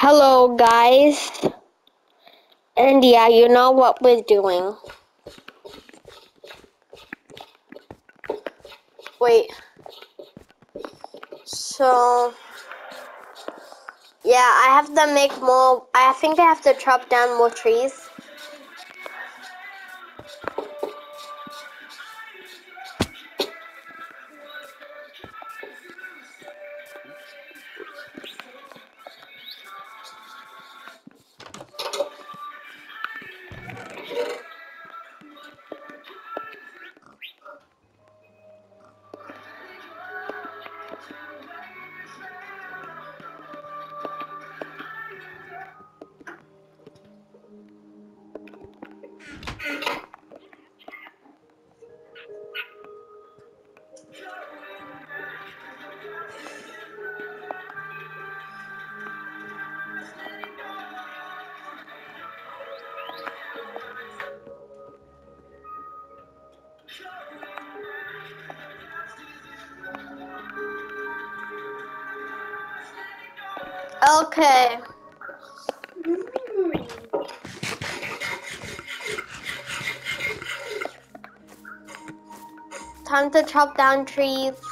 Hello, guys. And yeah, you know what we're doing. Wait. So, yeah, I have to make more. I think I have to chop down more trees. To chop down trees.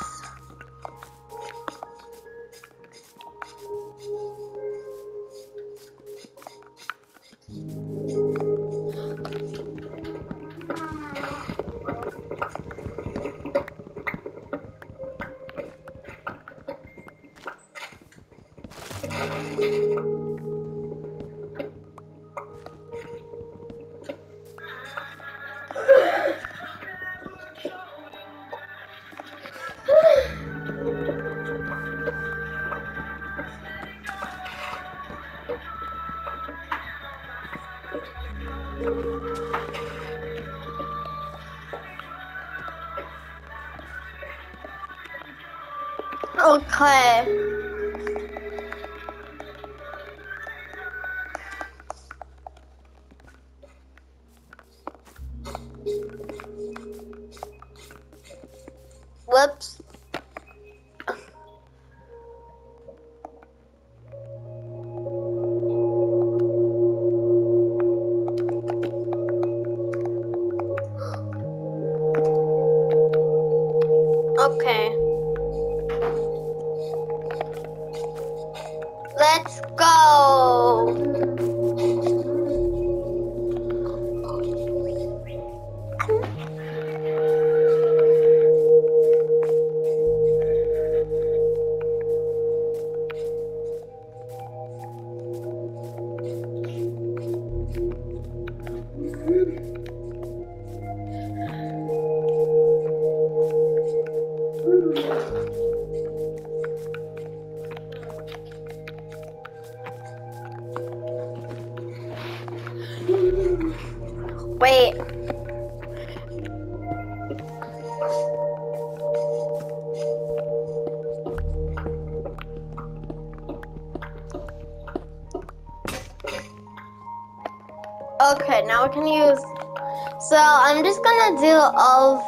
Gonna do all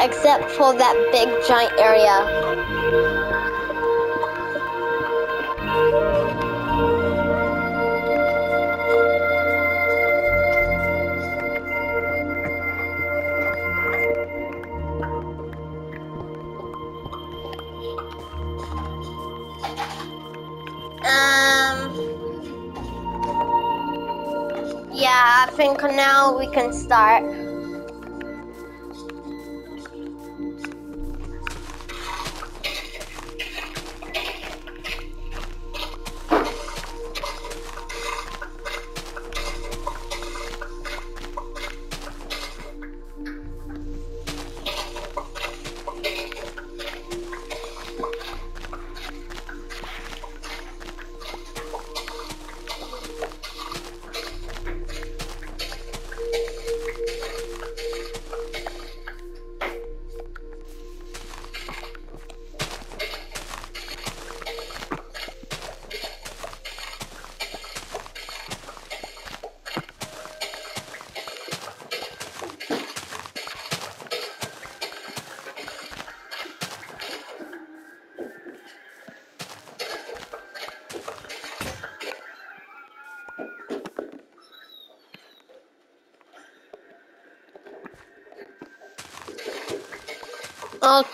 except for that big giant area. Um. Yeah, I think now we can start.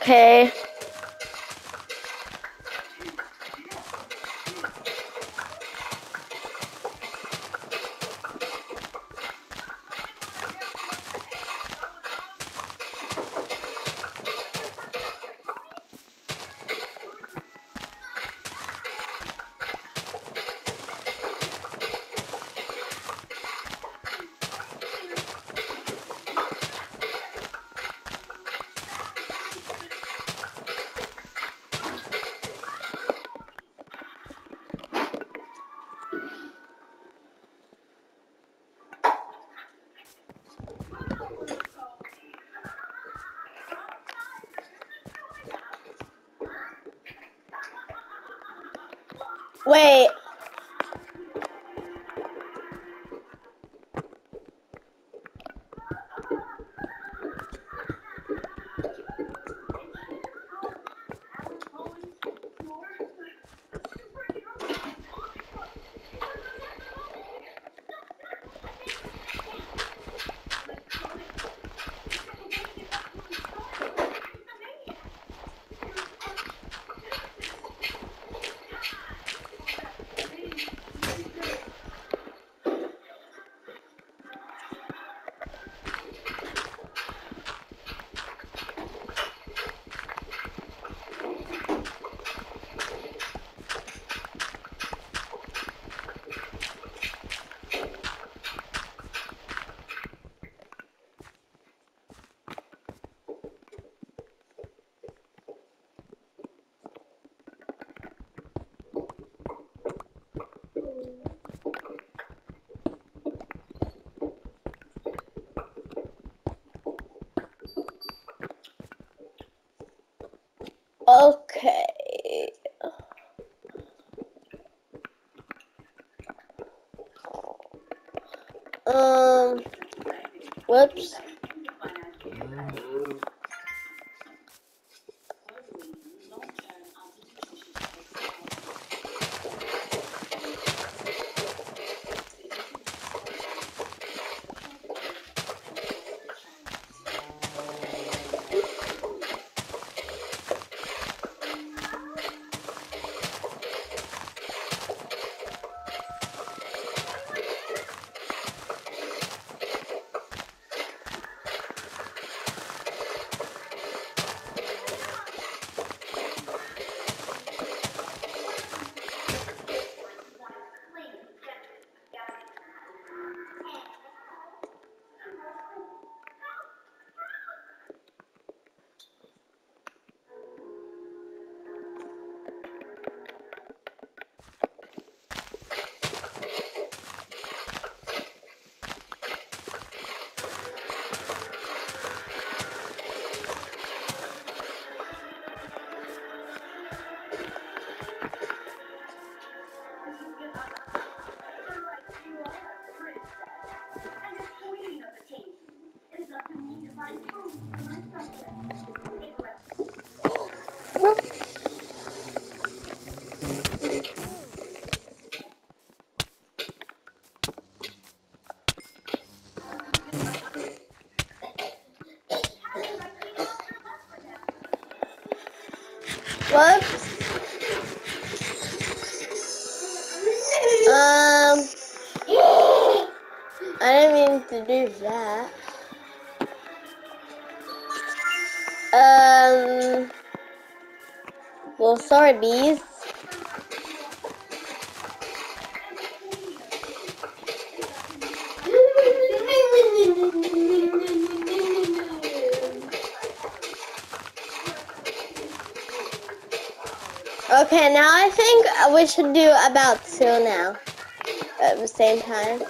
Okay. Wait. Okay. Um. Whoops. Whoops. Um, I didn't mean to do that. Um, well, sorry, bees. Okay, now I think we should do about two now at the same time.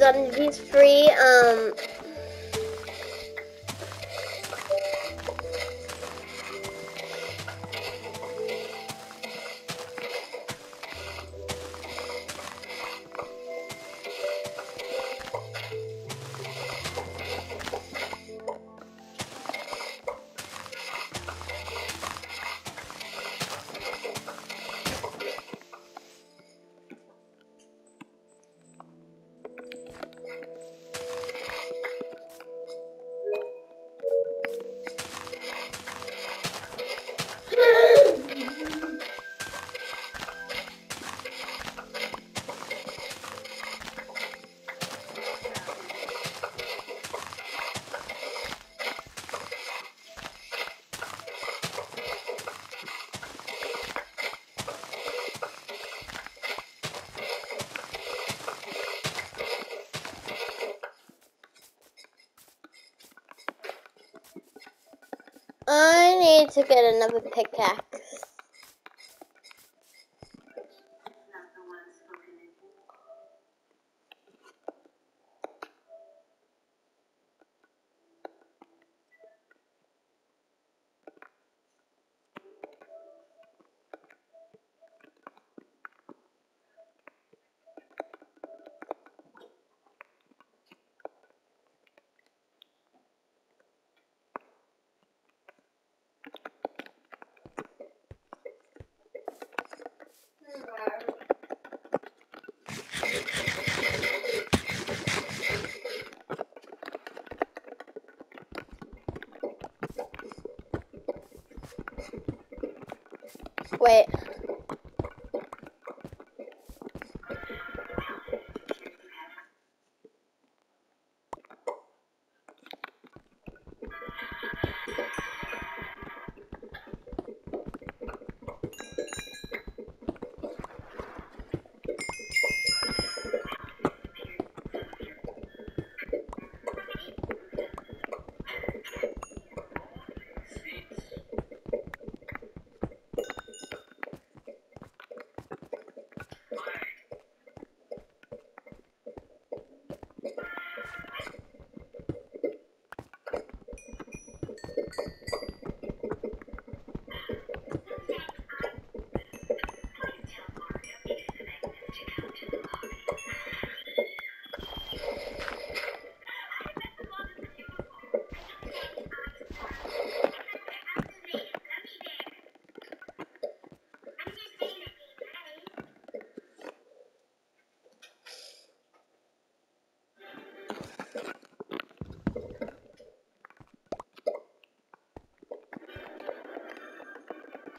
Done these three, um, to get another pickaxe. Wait.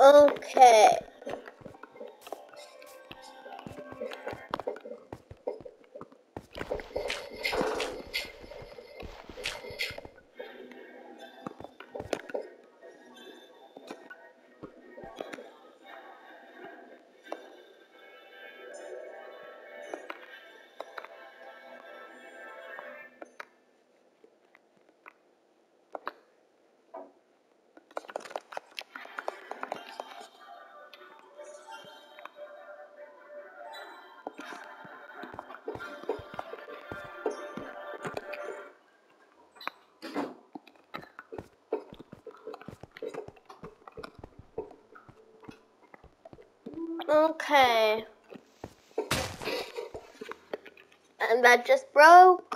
Okay. Okay. And that just broke.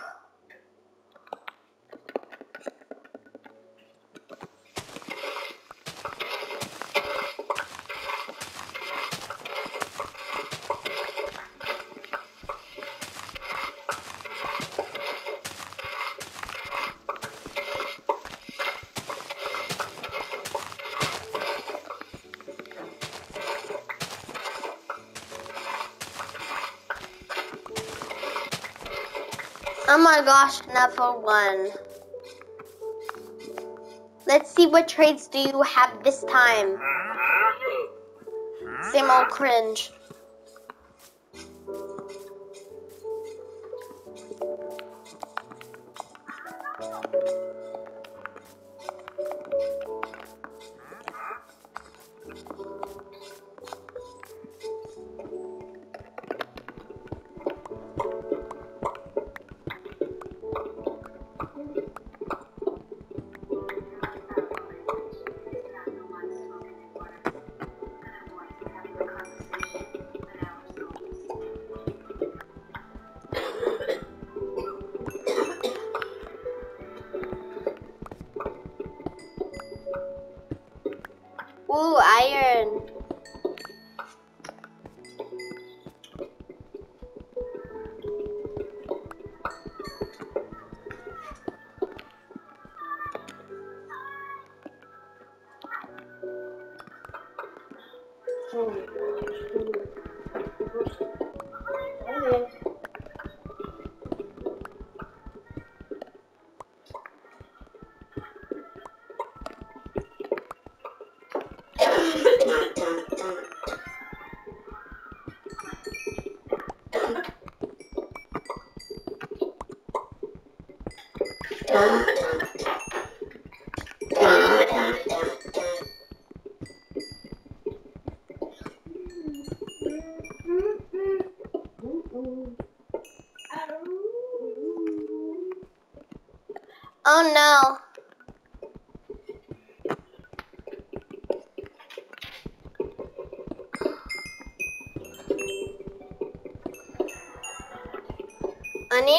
Gosh, another one. Let's see what trades do you have this time. Same old cringe.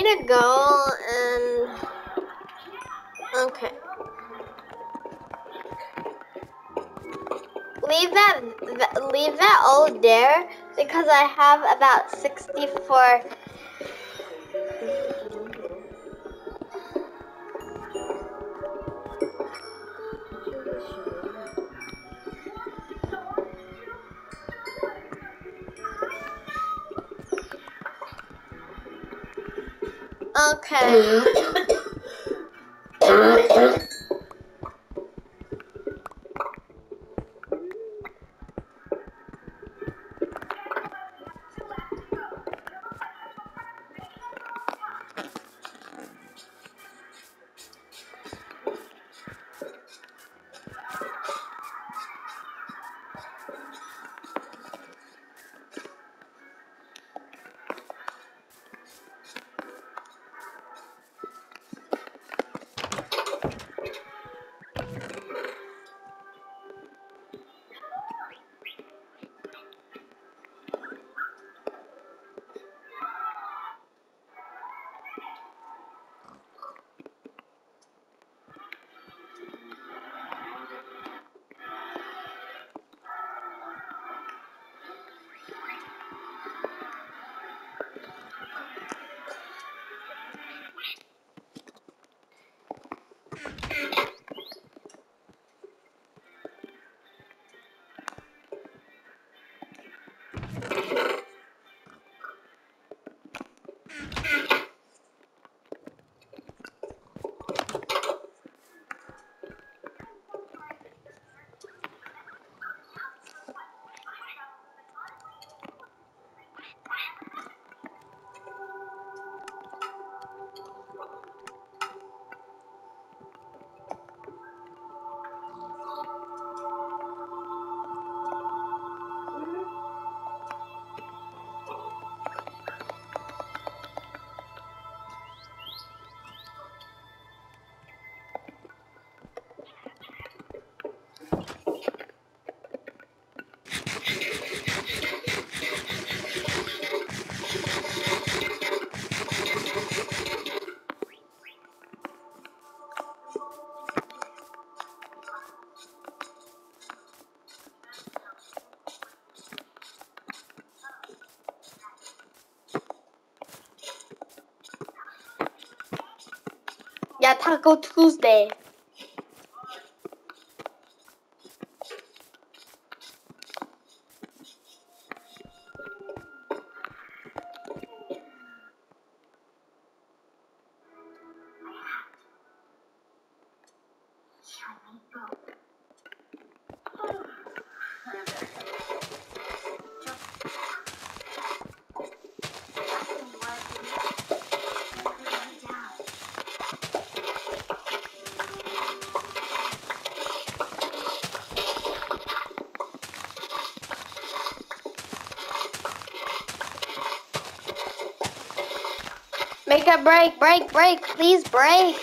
To go and okay. Leave that leave that all there because I have about 64 Okay. Yeah, Taco Tuesday. Break break, break, please break.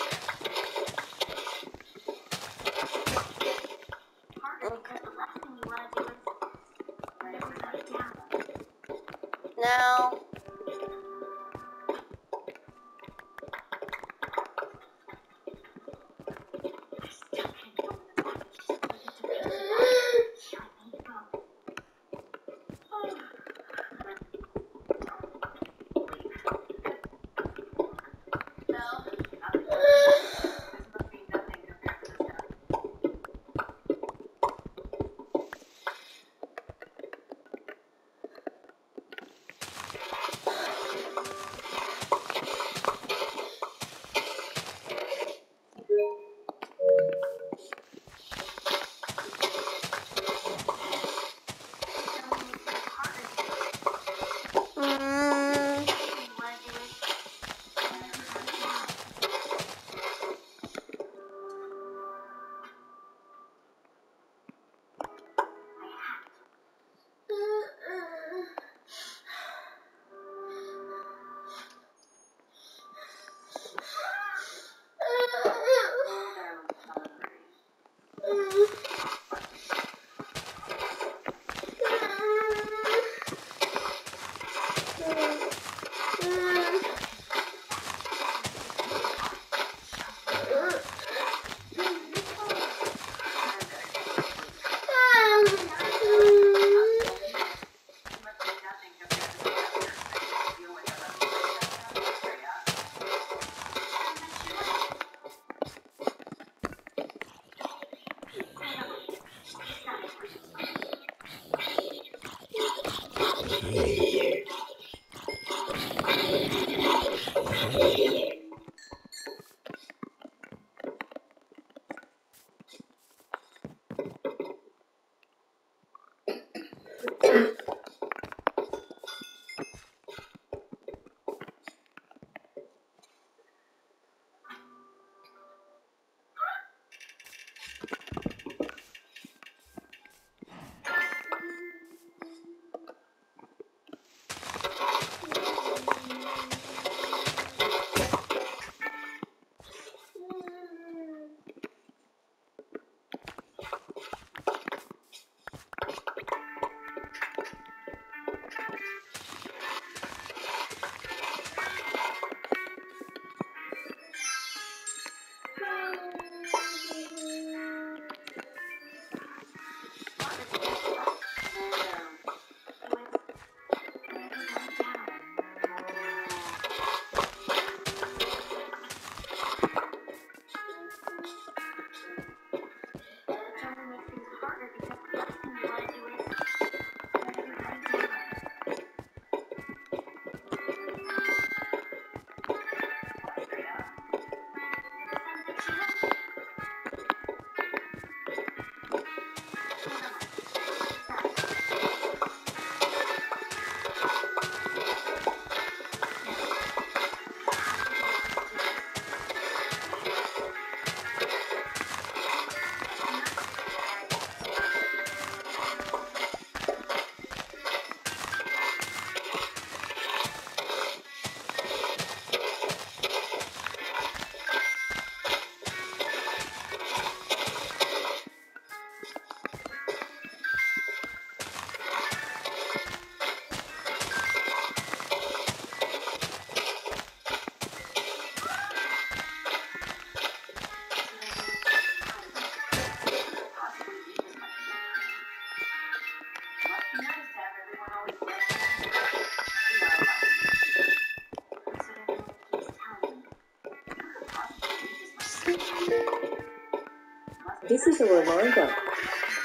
This is a reminder.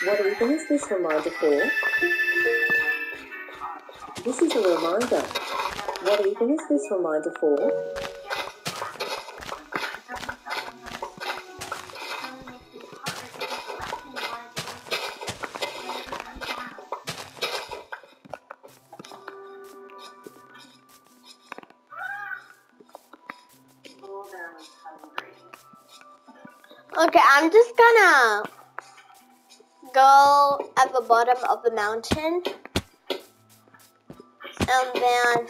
What even is this reminder for? This is a reminder. What even is this reminder for? Go at the bottom of the mountain. And then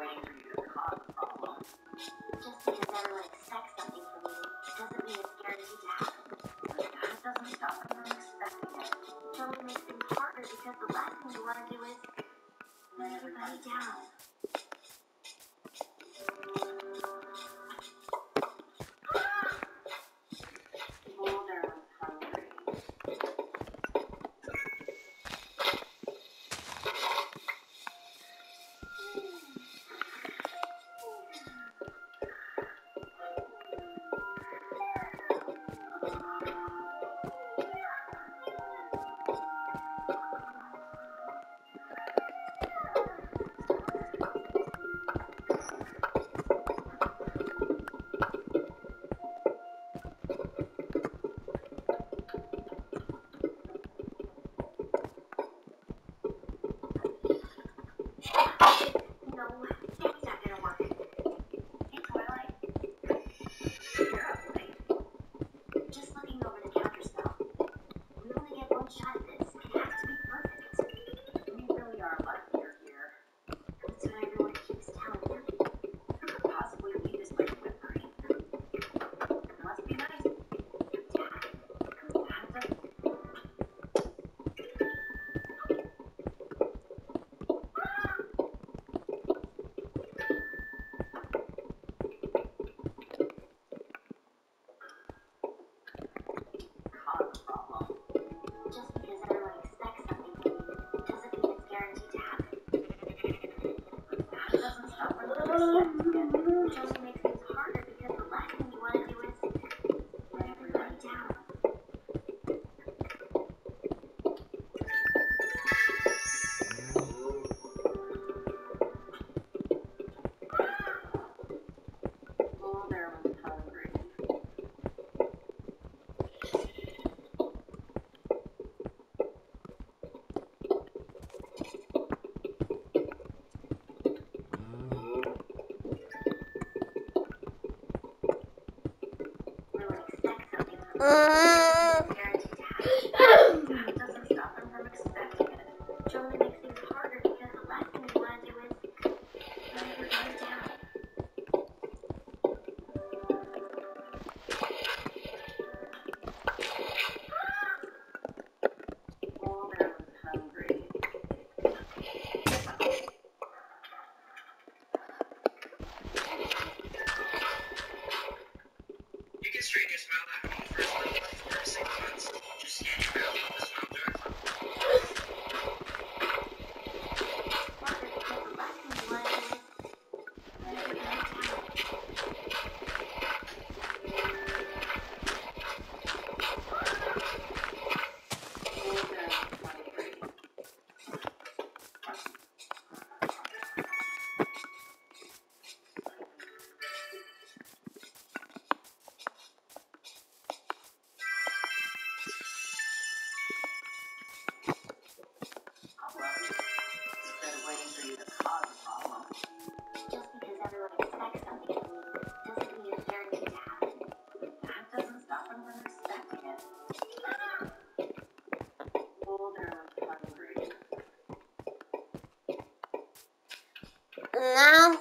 waiting for you to cause a problem. Just because everyone expects something from you doesn't mean it's guaranteed to happen. just 嗯。now.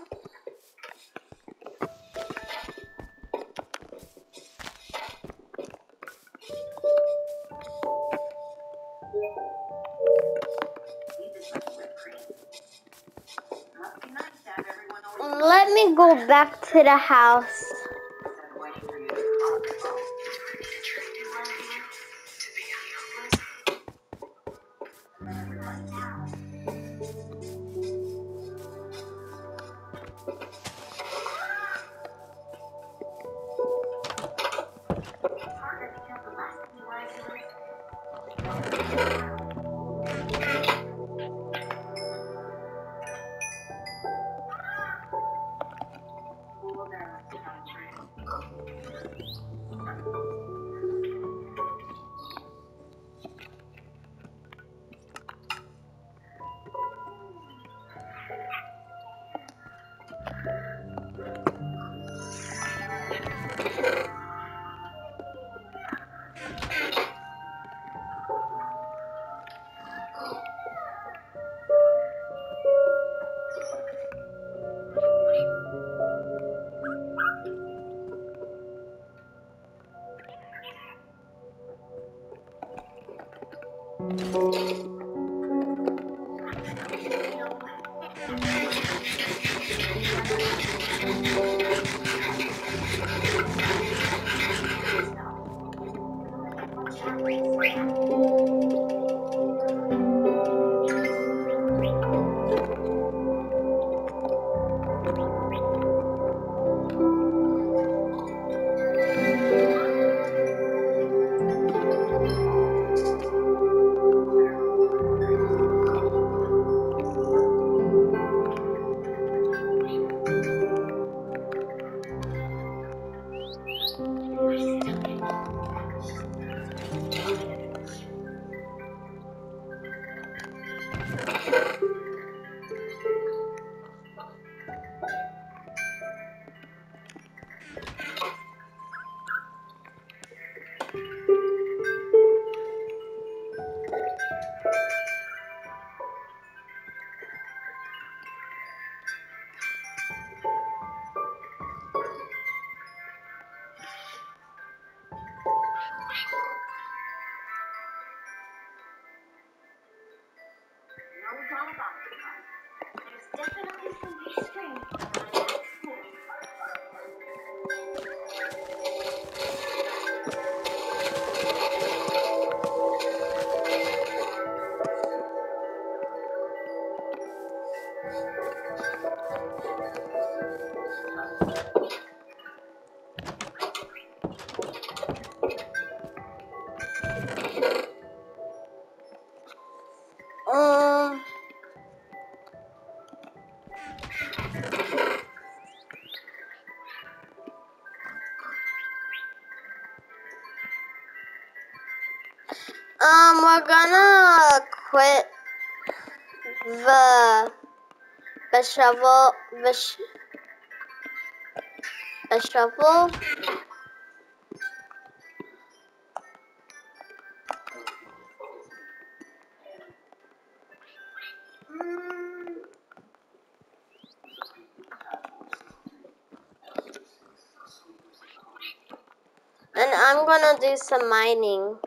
Let me go back to the house. We're gonna quit the the shovel the sh- the shovel. And I'm gonna do some mining.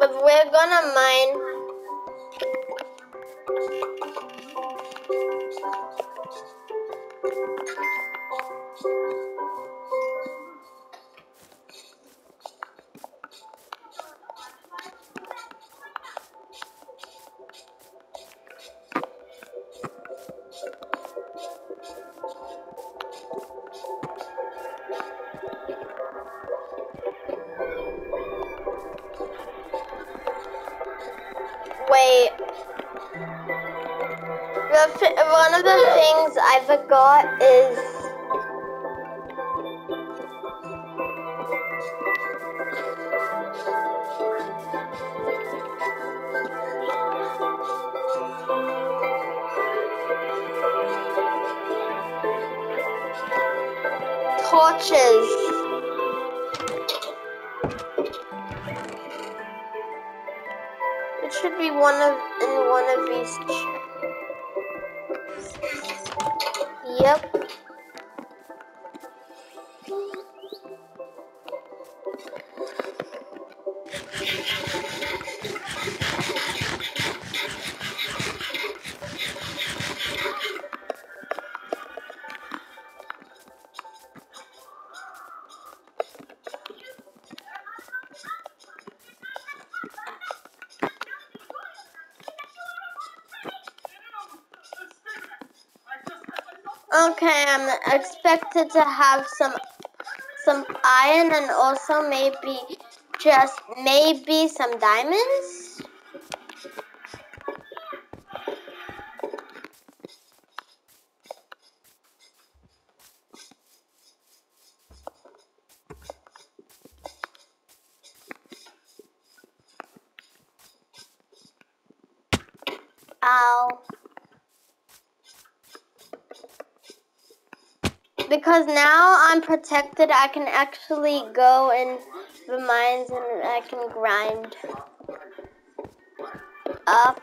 But we're gonna mine. torches. It should be one of in one of these to have some some iron and also maybe just maybe some diamonds. Because now I'm protected, I can actually go in the mines and I can grind up.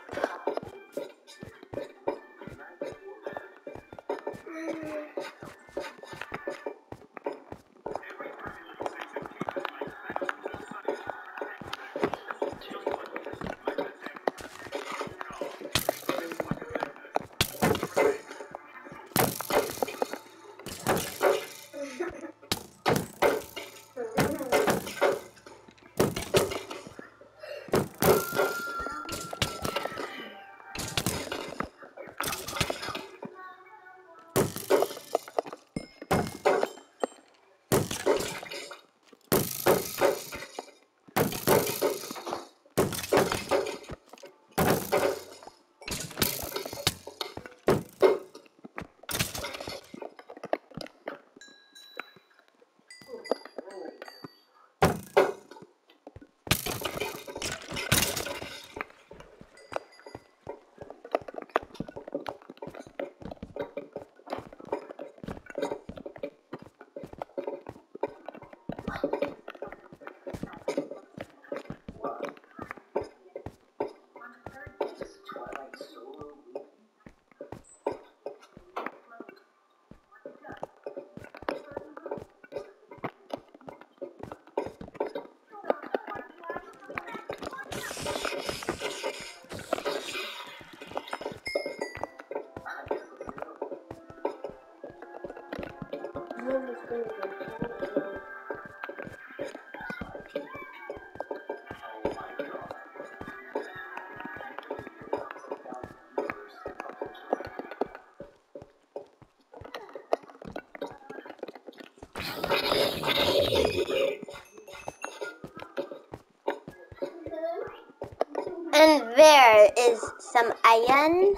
And there is some iron.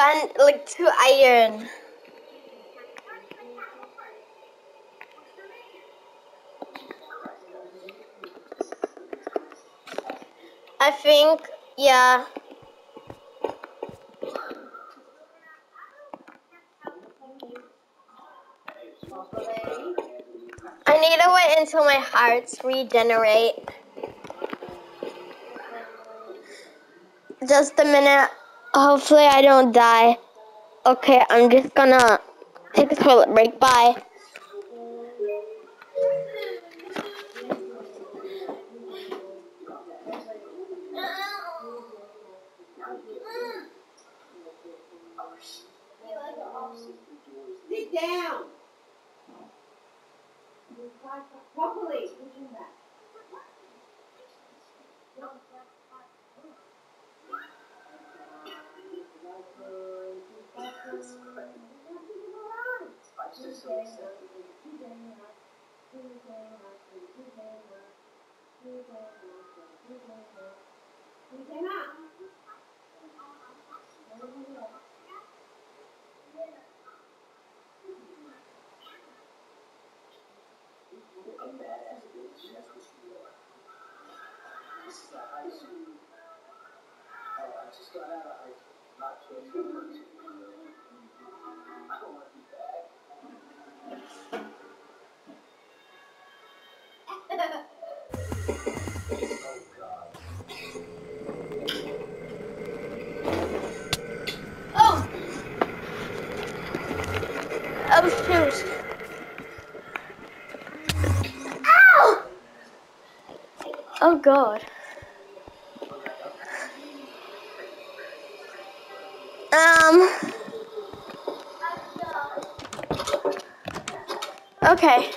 One, like two iron. I think, yeah. I need to wait until my hearts regenerate. Just a minute. Hopefully I don't die. Okay, I'm just gonna take a toilet break. Bye. Oh god. Um. Okay.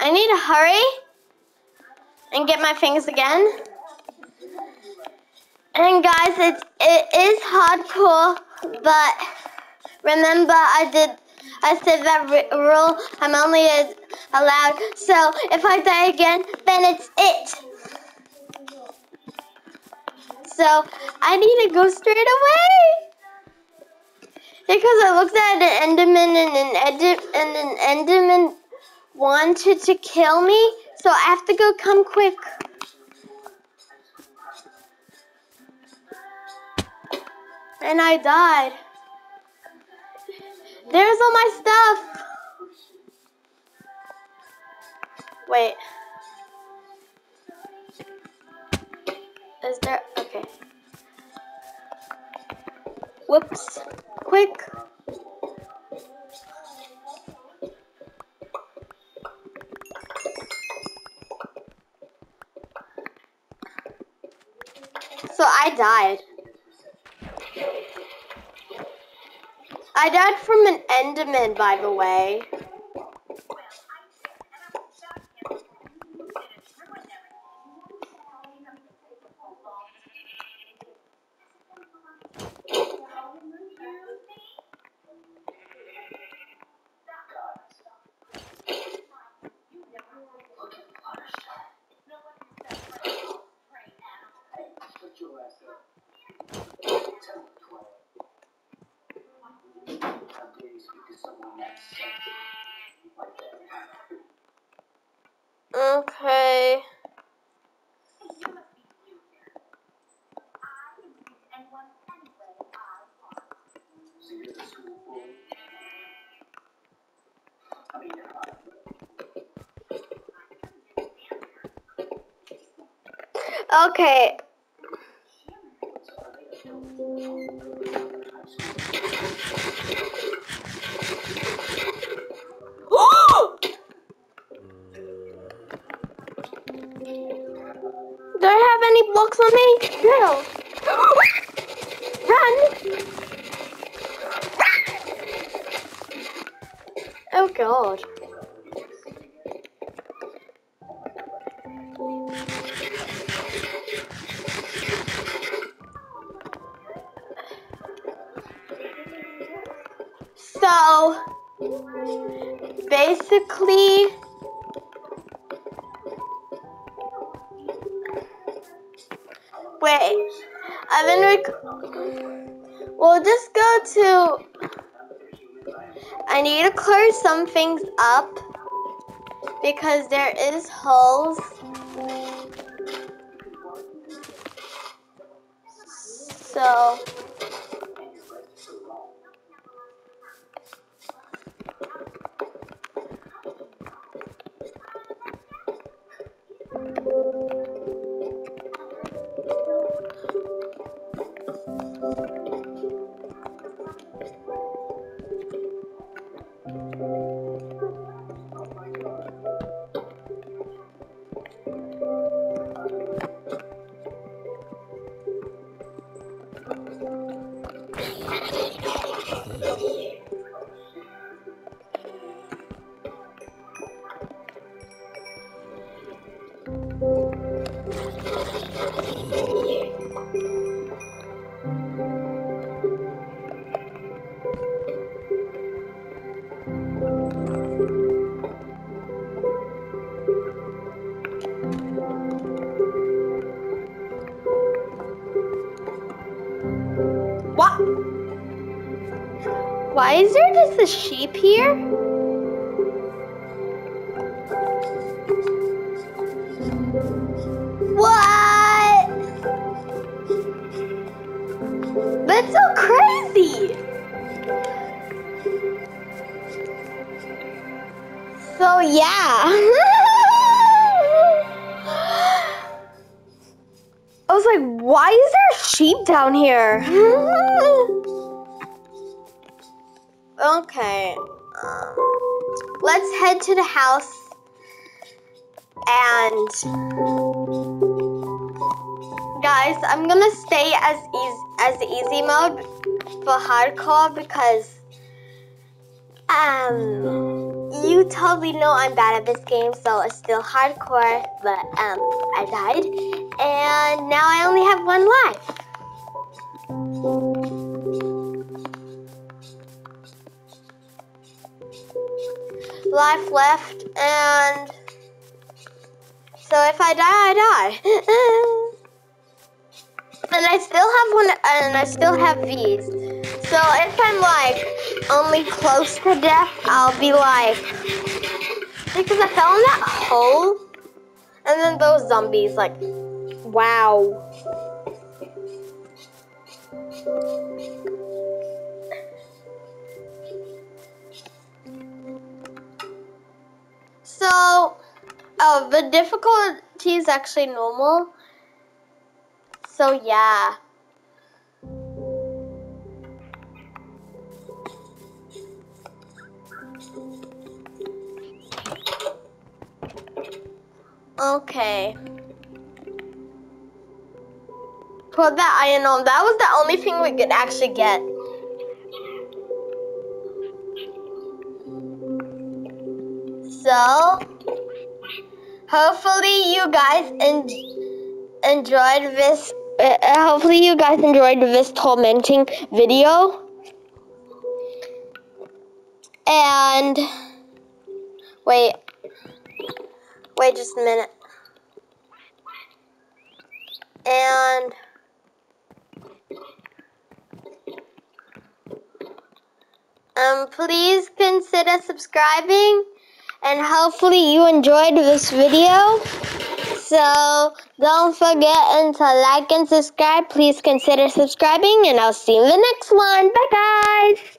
I need to hurry and get my things again. And guys, it's it is hardcore, but remember I did I said that rule. I'm only allowed. So if I die again, then it's it. So I need to go straight away because I looked at an Enderman and an Ender and an Enderman wanted to kill me. So I have to go. Come quick. And I died. There's all my stuff. Wait. Is there? Okay. Whoops. Quick. So I died. I died from an Enderman, by the way. Okay. Some things up because there is holes. So, sheep here? What? That's so crazy. So yeah. I was like, why is there a sheep down here? Head to the house and guys, I'm gonna stay as easy as easy mode for hardcore because um you totally know I'm bad at this game, so it's still hardcore, but um I died. And now I only have one life. Life left and so if I die, I die. and I still have one and I still have these. So if I'm like only close to death, I'll be like because I fell in that hole and then those zombies like wow. So Oh, the difficulty is actually normal. So yeah. Okay. Put that iron on. That was the only thing we could actually get. So, hopefully you guys en- enjoyed this uh, hopefully you guys enjoyed this tormenting video. And wait wait just a minute. And um please consider subscribing and hopefully you enjoyed this video. So don't forget to like and subscribe. Please consider subscribing and I'll see you in the next one. Bye guys.